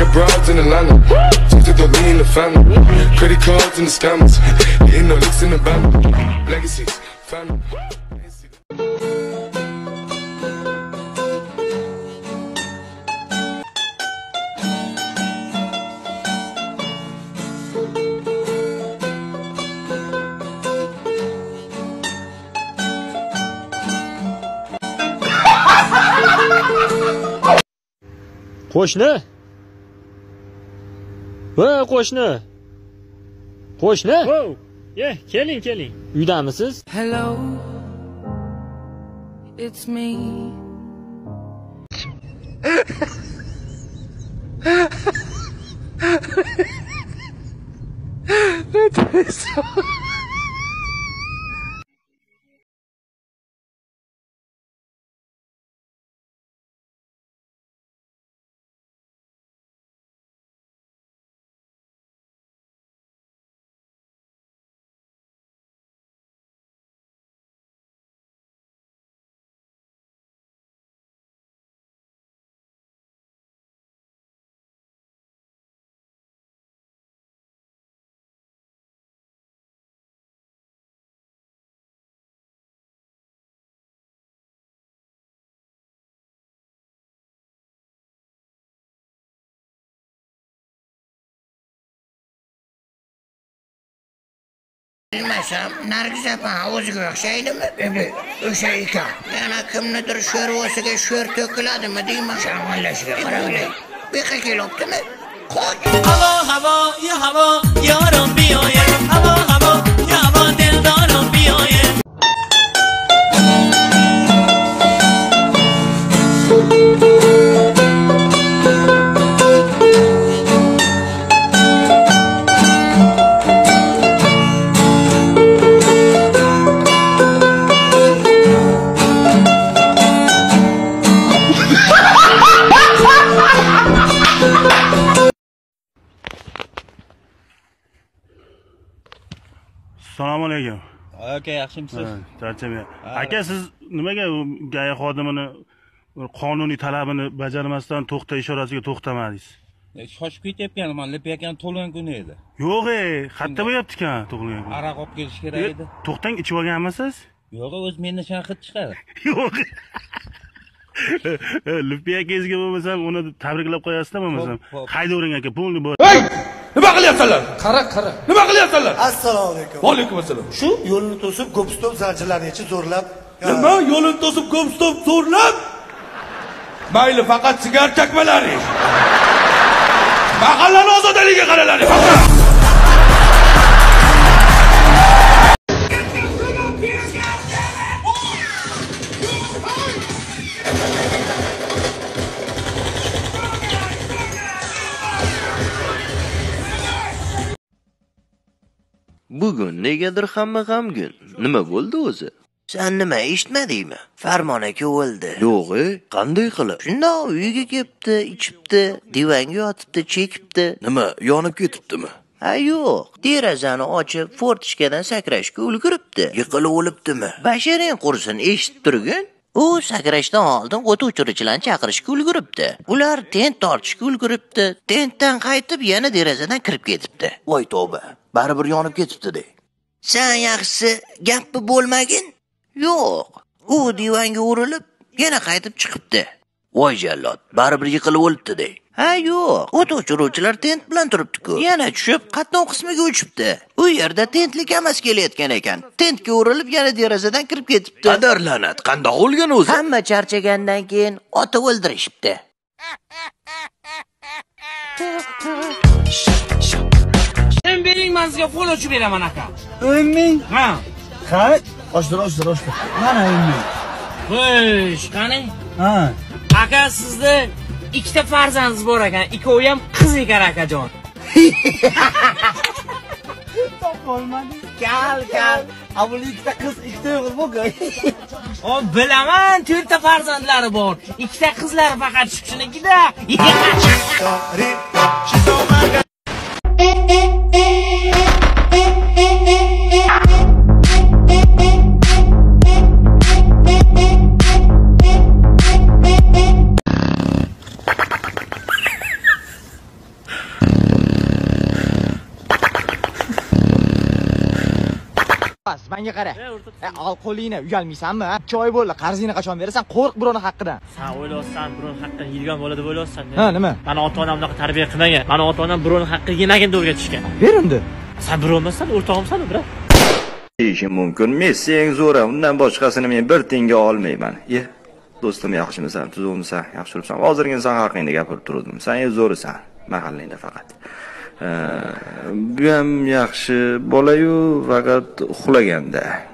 got broads in Atlanta. Just to throw me in the family. Credit cards and the scammers. Getting no licks in the band. Legacies, family. qo'shni voy qo'shni. Qo'shni. Ye keling keling. Uydamisiz? Hello, it's me. bilmasam nargiz opam o'ziga o'xshaydimi? Endi o'sha ekan. Yana kimnidir sho'rvasiga sho'r to'kiladimi deyman shamollashiga qaranglar beqa kelibdimi? Havo havo havo yorim biyoyim havo assalomu alaykum. Aka yaxshimisiz? Ha, charchamayman. Aka siz nimaga u gai xodimini qonuniy talabini bajarmasdan to'xta ishorasiga to'xtamadingiz E, shoshib ketayotganman lipayotgan to'lgan kuni edi. Yo'q e qayerda bo'lyapti ekan tug'ilgan kun aroq olib kelish kerak edi. to'xtang ichib olganmisiz? Yo'q o'zi mendan shunaqa hid chiqadi. Yo'q. Lupi akangizga bo'lmasam uni tabriklab qo'yasizda bo'lmasam. Haydavering aka! Nima qilyapsanlar? qara qara Nima qilyapsanlar? assalomu alaykum Va alaykum assalom. shu yo'lni to'sib go'pstop zanjirlarni ichib zo'rlab Nima yo'lini to'sib ko'pstop zo'rlab? Mayli, faqat sigar chakmalaring. Mahallani ozodaligiga qaralaring. Faqat. Bugun negadir hamma g'amgin. Nima bo'ldi o'zi? san nima eshitmadingmi? Farmon aka o'ldi. Yo'q, e, qanday qilib? shundoq uyiga kelibdi ichibdi divanga yotibdi chekibdi. Nima, yonib ketibdimi? ha yo'q. Derazani ochib fortishkadan sakrashga ulguribdi. Yiqilib o'libdimi? Basharing qursin eshitib turgin. U sakrashdan oldin o't o'chiruvchilarni chaqirishga ulguribdi. Ular tent tortishga ulguribdi. Tentdan qaytib yana derazadan kirib ketibdi. Voy tavba, baribir yonib ketibdi de. san yaxshisi gapi bo'lmagin. Yo'q u divanga urilib yana qaytib chiqibdi. Voy jallod, baribir yiqilib o'libdi de. ha yo'q o't o'chiruvchilar tent bilan turibdi-ku. Yana tushib qatnov qismiga uchibdi. U yerda tentlik emas kelayotgan ekan. Tentga urilib yana derazadan kirib ketibdi. Qadar la'nat, qandoq o'lgan o'zi? hamma charchagandan keyin otib o'ldirishibdi o'n bering man sizga qo'l ochib beraman aka o'n ming ha qara oshtir oshtir oshtir mana o'n ming xo'sh qani ha aka sizni ikkita farzandingiz bor ekan ikkovi ham qiz ekan akajon topolmadim kal. Kal avul ikkita qiz ikkita o'g'il bo'lgan o bilaman to'rtta farzandlari bor ikkita qizlari faqat shunikida manga qara. Ol qo'lingni uyalmaysanmi ikki oy bo'ldi qarzingni qachon berasan? Qo'rq birovni haqqidan Sen o'ylayapsan, birovni haqqidan yeydigan bola deb o'ylayapsan. ha nima? Mani ota-onam bunaqa tarbiya qilmagan. Mani ota-onam birovni haqqiga yemagin deb o'rgatishgan. ber endi. Sen birov emassan, o'rtog'imsan, brat. deyishim mumkin messi eng zo'ri undan boshqasini men bir tiyinga olmayman. Ye do'stim yaxshimisan tuzukmisan yaxshi turibsan. Hozirgina san haqingda gapirib turdim san eng zo'risan mahallangda faqat bu ham yaxshi. Bola-yu faqat uxlaganda.